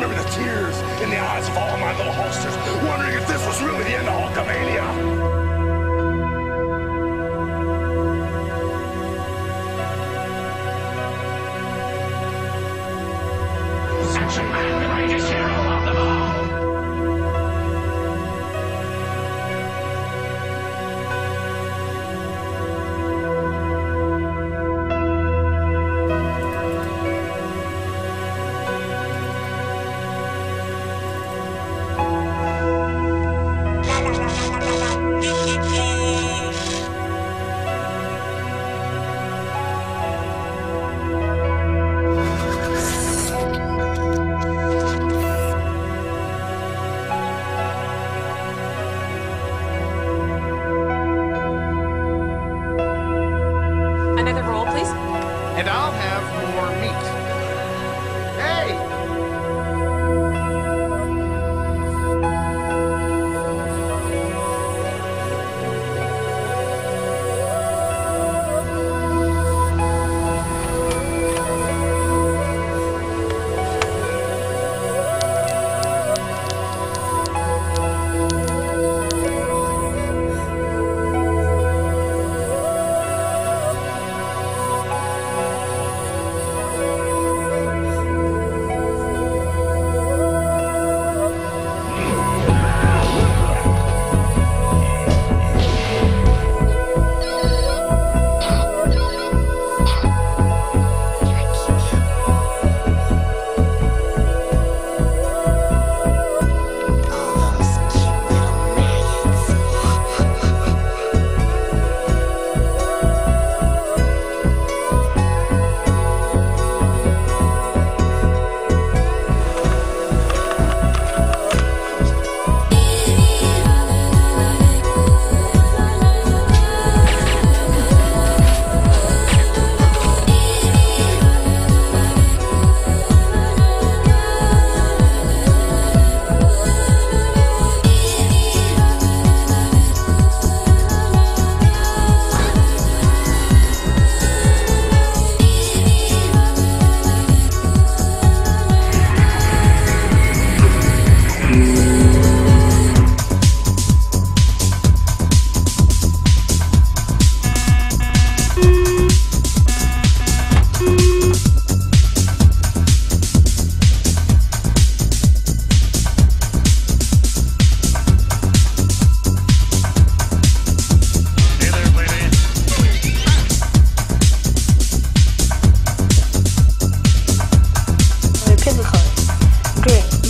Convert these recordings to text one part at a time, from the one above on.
remember the tears in the eyes of all my little Hulksters, wondering if this was really the end of Hulkamania. And I'll have more meat.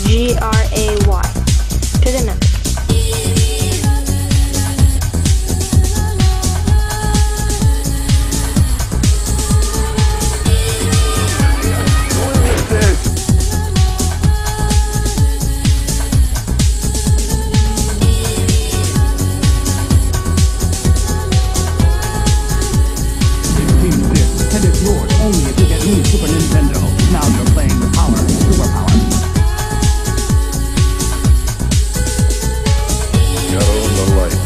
G R A Y. the light.